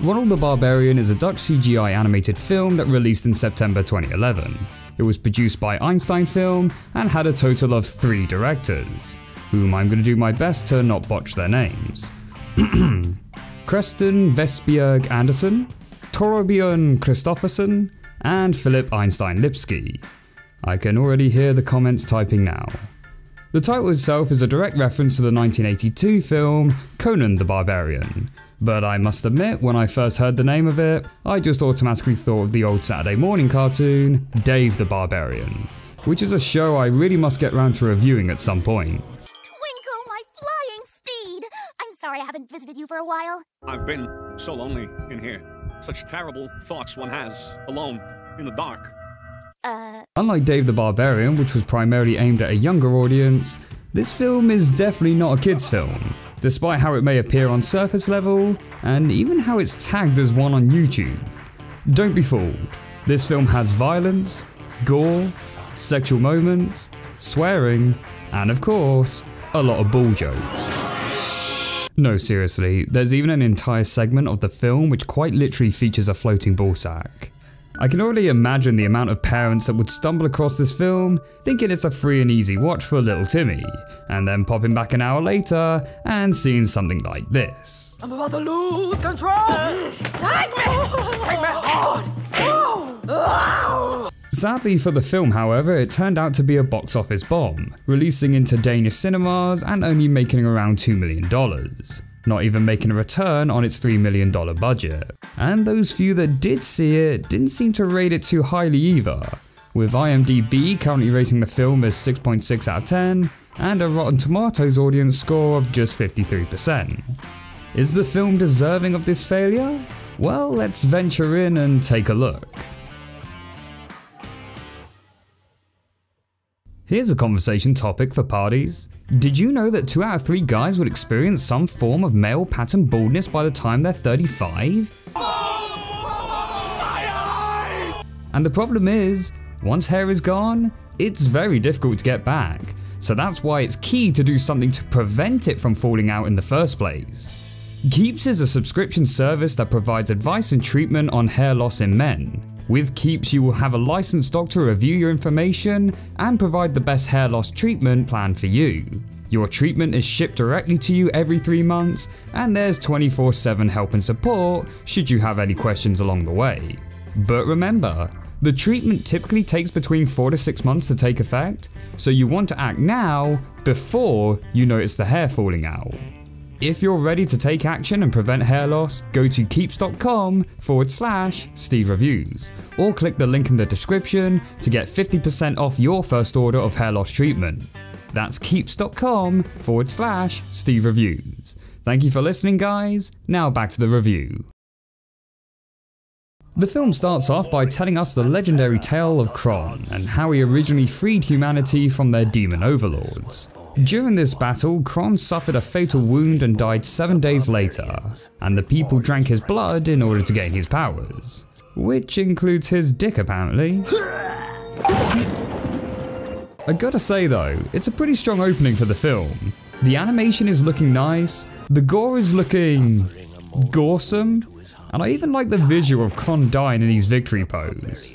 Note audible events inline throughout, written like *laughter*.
Ronal the Barbarian is a Dutch CGI animated film that released in September 2011. It was produced by Einstein Film and had a total of three directors, whom I'm going to do my best to not botch their names. *clears throat* Kresten Vestbjerg Andersen, Thorbjørn Christoffersen, and Philip Einstein Lipski. I can already hear the comments typing now. The title itself is a direct reference to the 1982 film Conan the Barbarian, but I must admit, when I first heard the name of it, I just automatically thought of the old Saturday morning cartoon, Dave the Barbarian, which is a show I really must get round to reviewing at some point. Twinkle, my flying steed! I'm sorry I haven't visited you for a while. I've been so lonely in here. Such terrible thoughts one has, alone, in the dark. Uh, Unlike Dave the Barbarian, which was primarily aimed at a younger audience, this film is definitely not a kids' film, despite how it may appear on surface level, and even how it's tagged as one on YouTube. Don't be fooled, this film has violence, gore, sexual moments, swearing, and of course, a lot of bull jokes. No, seriously, there's even an entire segment of the film which quite literally features a floating ball sack. I can already imagine the amount of parents that would stumble across this film thinking it's a free and easy watch for little Timmy, and then popping back an hour later and seeing something like this. I'm about to lose control. Take me! Take me hard! Sadly for the film, however, it turned out to be a box office bomb, releasing into Danish cinemas and only making around $2 million. Not even making a return on its $3 million budget. And those few that did see it didn't seem to rate it too highly either, with IMDb currently rating the film as 6.6 out of 10, and a Rotten Tomatoes audience score of just 53%. Is the film deserving of this failure? Well, let's venture in and take a look. Here's a conversation topic for parties. Did you know that 2 out of 3 guys would experience some form of male pattern baldness by the time they're 35? And the problem is, once hair is gone, it's very difficult to get back. So that's why it's key to do something to prevent it from falling out in the first place. Keeps is a subscription service that provides advice and treatment on hair loss in men. With Keeps, you will have a licensed doctor review your information and provide the best hair loss treatment plan for you. Your treatment is shipped directly to you every 3 months, and there's 24 7 help and support should you have any questions along the way. But remember, the treatment typically takes between 4 to 6 months to take effect, so you want to act now before you notice the hair falling out. If you're ready to take action and prevent hair loss, go to keeps.com forward slash Steve Reviews, or click the link in the description to get 50% off your first order of hair loss treatment. That's keeps.com forward slash Steve Reviews. Thank you for listening, guys. Now back to the review. The film starts off by telling us the legendary tale of Kron and how he originally freed humanity from their demon overlords. During this battle, Kron suffered a fatal wound and died seven days later, and the people drank his blood in order to gain his powers. Which includes his dick apparently. I gotta say though, it's a pretty strong opening for the film. The animation is looking nice, the gore is looking goresome, and I even like the visual of Kron dying in his victory pose.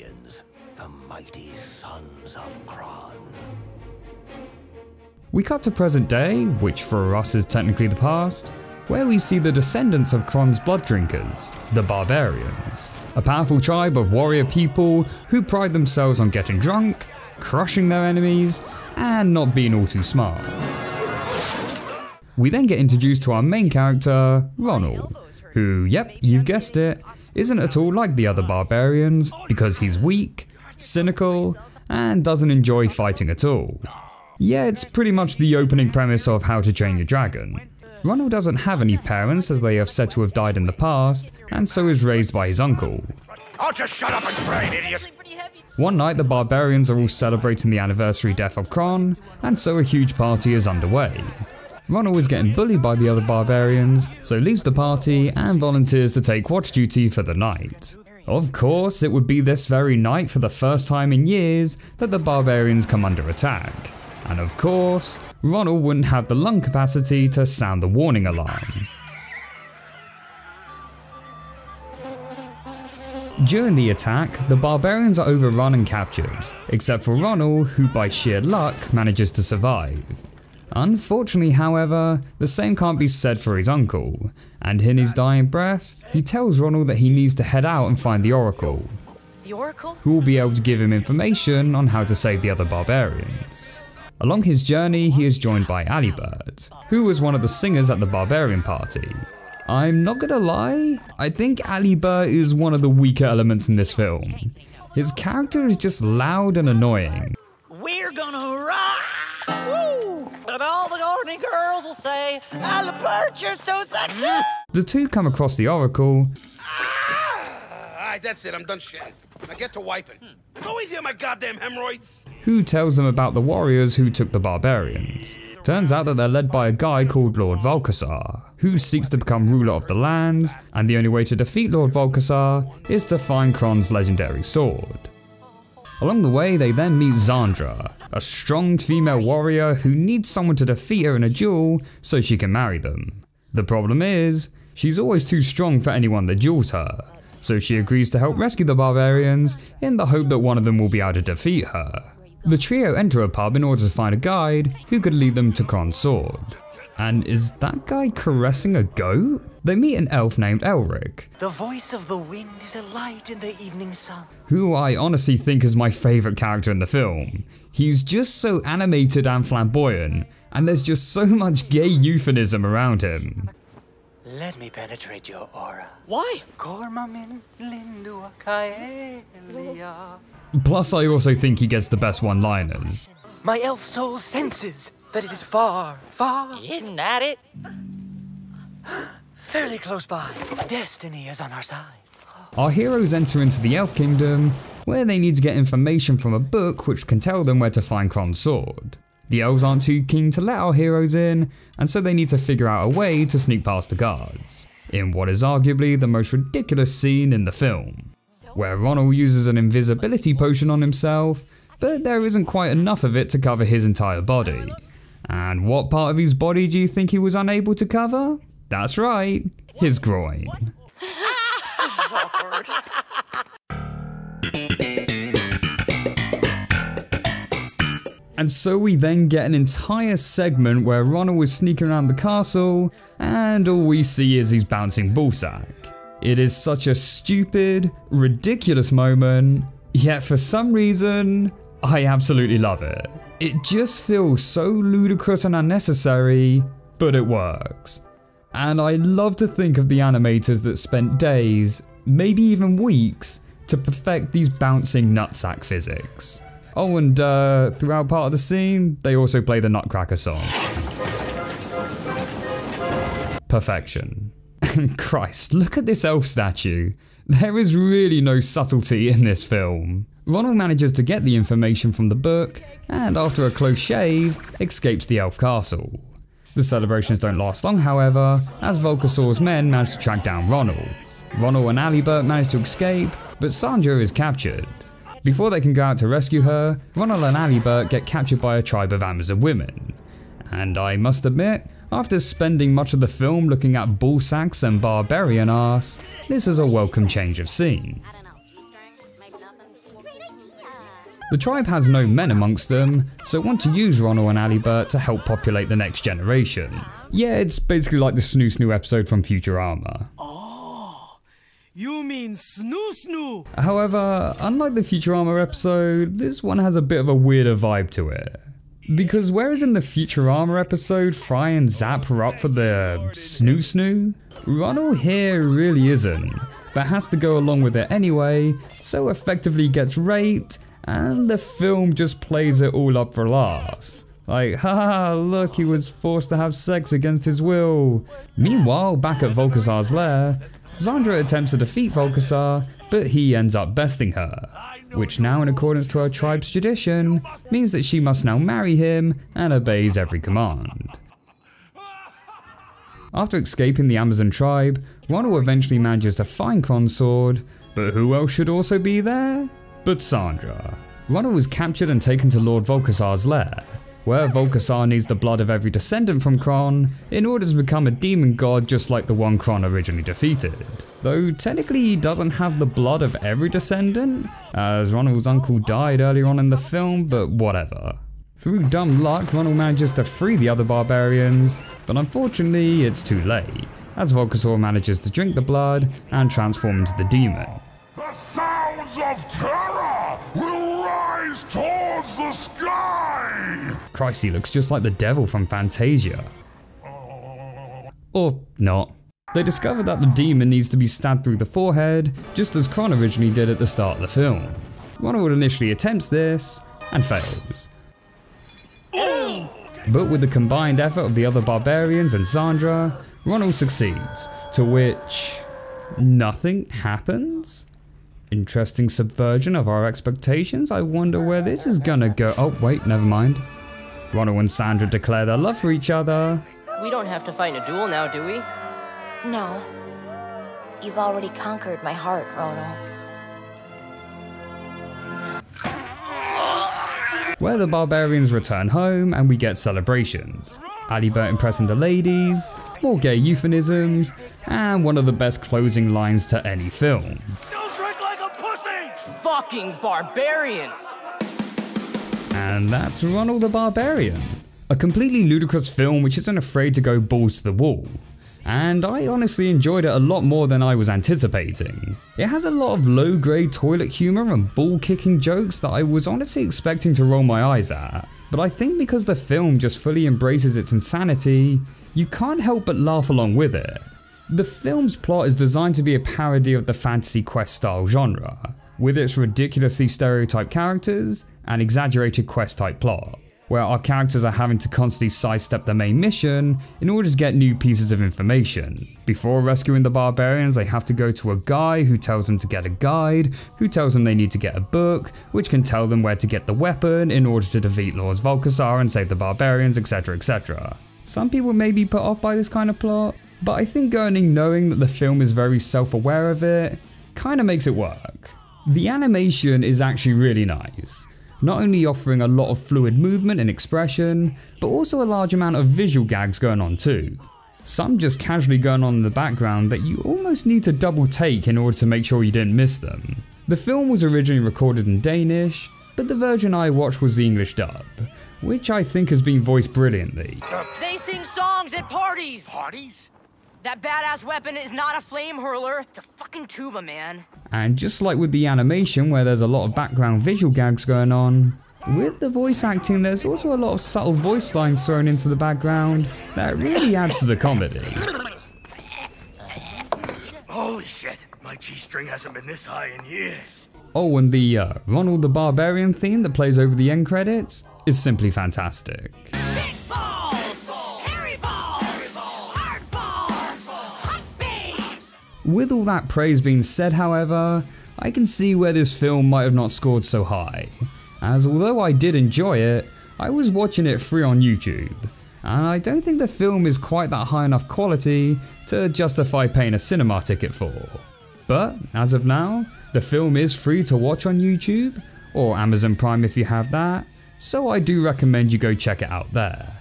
We cut to present day, which for us is technically the past, where we see the descendants of Kron's blood drinkers, the Barbarians. A powerful tribe of warrior people who pride themselves on getting drunk, crushing their enemies, and not being all too smart. We then get introduced to our main character, Ronal, who, yep, you've guessed it, isn't at all like the other barbarians because he's weak, cynical, and doesn't enjoy fighting at all. Yeah, it's pretty much the opening premise of How to Train Your Dragon. Ronal doesn't have any parents as they have said to have died in the past, and so is raised by his uncle. I'll just shut up and train, idiot! One night the barbarians are all celebrating the anniversary death of Kron, and so a huge party is underway. Ronal is getting bullied by the other barbarians, so leaves the party and volunteers to take watch duty for the night. Of course, it would be this very night for the first time in years that the barbarians come under attack. And of course, Ronal wouldn't have the lung capacity to sound the warning alarm. During the attack, the barbarians are overrun and captured, except for Ronal, who by sheer luck manages to survive. Unfortunately, however, the same can't be said for his uncle, and in his dying breath, he tells Ronal that he needs to head out and find the Oracle, The Oracle? who will be able to give him information on how to save the other barbarians. Along his journey, he is joined by Alibert, who was one of the singers at the barbarian party. I'm not gonna lie, I think Alibert is one of the weaker elements in this film. His character is just loud and annoying. We're gonna rock! Woo! And all the horny girls will say, Alibert, you're so sexy! The two come across the Oracle, All right, that's it. I'm done shitting. Now get to wiping. Go easy on my goddamn hemorrhoids. Who tells them about the warriors who took the barbarians. Turns out that they're led by a guy called Lord Volcazar, who seeks to become ruler of the lands, and the only way to defeat Lord Volcazar is to find Kron's legendary sword. Along the way, they then meet Zandra, a strong female warrior who needs someone to defeat her in a duel so she can marry them. The problem is, she's always too strong for anyone that duels her, so she agrees to help rescue the barbarians in the hope that one of them will be able to defeat her. The trio enter a pub in order to find a guide who could lead them to Kron's sword. And is that guy caressing a goat? They meet an elf named Elric, The voice of the wind is a light in the evening sun. who I honestly think is my favourite character in the film. He's just so animated and flamboyant, and there's just so much gay euphemism around him. Let me penetrate your aura. Why? Corma min lindua caelia. Plus, I also think he gets the best one liners. My elf soul senses that it is far, far, Isn't that it? fairly close by. Destiny is on our side. Our heroes enter into the Elf Kingdom, where they need to get information from a book which can tell them where to find Kron's sword. The elves aren't too keen to let our heroes in, and so they need to figure out a way to sneak past the guards, in what is arguably the most ridiculous scene in the film, where Ronal uses an invisibility potion on himself, but there isn't quite enough of it to cover his entire body. And what part of his body do you think he was unable to cover? That's right, his groin. And so we then get an entire segment where Ronal is sneaking around the castle, and all we see is his bouncing ballsack. It is such a stupid, ridiculous moment, yet for some reason, I absolutely love it. It just feels so ludicrous and unnecessary, but it works. And I love to think of the animators that spent days, maybe even weeks, to perfect these bouncing nutsack physics. Oh, and uh, throughout part of the scene, they also play the Nutcracker song. Perfection. *laughs* Christ, look at this elf statue. There is really no subtlety in this film. Ronal manages to get the information from the book, and after a close shave, escapes the elf castle. The celebrations don't last long, however, as Volcazar's men manage to track down Ronal. Ronal and Alibert manage to escape, but Zandra is captured. Before they can go out to rescue her, Ronald and Alibert get captured by a tribe of Amazon women. And I must admit, after spending much of the film looking at ball sacks and barbarian ass, this is a welcome change of scene. I don't know. G-string? Maybe nothing? Great idea. The tribe has no men amongst them, so want to use Ronal and Alibert to help populate the next generation. Yeah, it's basically like the Snoo Snoo episode from Futurama. Oh, you mean snoo snoo? However, unlike the Futurama episode, this one has a bit of a weirder vibe to it. Because whereas in the Futurama episode, Fry and Zap are up for the snoo snoo, Ronal here really isn't, but has to go along with it anyway, so effectively gets raped, and the film just plays it all up for laughs. Like, *laughs* haha, look, he was forced to have sex against his will. Meanwhile, back at Volcazar's lair, Zandra attempts to defeat Volcazar, but he ends up besting her, which now in accordance to her tribe's tradition, means that she must now marry him and obeys every command. After escaping the Amazon tribe, Ronal eventually manages to find Kron's sword, but who else should also be there? But Zandra. Ronal was captured and taken to Lord Volcazar's lair, where Volcazar needs the blood of every descendant from Kron in order to become a demon god just like the one Kron originally defeated. Though technically he doesn't have the blood of every descendant, as Ronal's uncle died earlier on in the film, but whatever. Through dumb luck, Ronal manages to free the other barbarians, but unfortunately it's too late, as Volcazar manages to drink the blood and transform into the demon. The sounds of terror will rise towards the sky! Christ, he looks just like the devil from Fantasia. Or not. They discover that the demon needs to be stabbed through the forehead, just as Kron originally did at the start of the film. Ronal initially attempts this, and fails. But with the combined effort of the other barbarians and Zandra, Ronal succeeds, to which nothing happens? Interesting subversion of our expectations. I wonder where this is gonna go. Oh, wait, never mind. Ronal and Zandra declare their love for each other, We don't have to fight in a duel now, do we? No. You've already conquered my heart, Ronal. where the barbarians return home and we get celebrations. Alibert impressing the ladies, more gay euphemisms, and one of the best closing lines to any film. Don't drink like a pussy! Fucking barbarians! And that's Ronal the Barbarian. A completely ludicrous film which isn't afraid to go balls to the wall. And I honestly enjoyed it a lot more than I was anticipating. It has a lot of low grade toilet humour and ball kicking jokes that I was honestly expecting to roll my eyes at. But I think because the film just fully embraces its insanity, you can't help but laugh along with it. The film's plot is designed to be a parody of the fantasy quest style genre, with its ridiculously stereotyped characters and exaggerated quest type plot, where our characters are having to constantly sidestep the main mission in order to get new pieces of information. Before rescuing the barbarians, they have to go to a guy who tells them to get a guide, who tells them they need to get a book, which can tell them where to get the weapon in order to defeat Lords Volcazar and save the barbarians, etc. etc. Some people may be put off by this kind of plot, but I think going knowing that the film is very self aware of it kinda makes it work. The animation is actually really nice, not only offering a lot of fluid movement and expression, but also a large amount of visual gags going on too. Some just casually going on in the background that you almost need to double take in order to make sure you didn't miss them. The film was originally recorded in Danish, but the version I watched was the English dub, which I think has been voiced brilliantly. They sing songs at parties! Parties? That badass weapon is not a flame hurler, it's a fucking tuba, man. And just like with the animation where there's a lot of background visual gags going on, with the voice acting there's also a lot of subtle voice lines thrown into the background that really adds to the comedy. Holy shit. My G-string hasn't been this high in years. Oh, and the uh, Ronal the Barbarian theme that plays over the end credits is simply fantastic. With all that praise being said, however, I can see where this film might have not scored so high, as although I did enjoy it, I was watching it free on YouTube, and I don't think the film is quite that high enough quality to justify paying a cinema ticket for. But as of now, the film is free to watch on YouTube, or Amazon Prime if you have that, so I do recommend you go check it out there.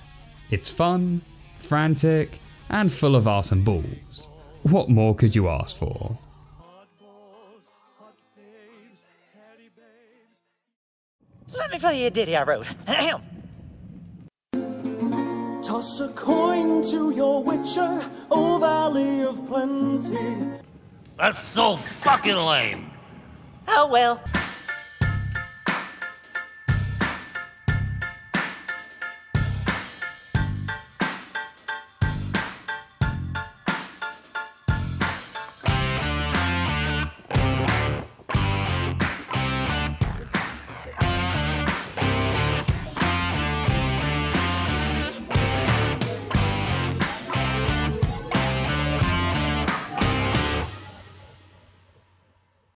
It's fun, frantic, and full of arse and balls. What more could you ask for? Let me play you a ditty I wrote. *clears throat* Ahem. Toss a coin to your witcher, O Valley of Plenty. That's so fucking lame. Oh well.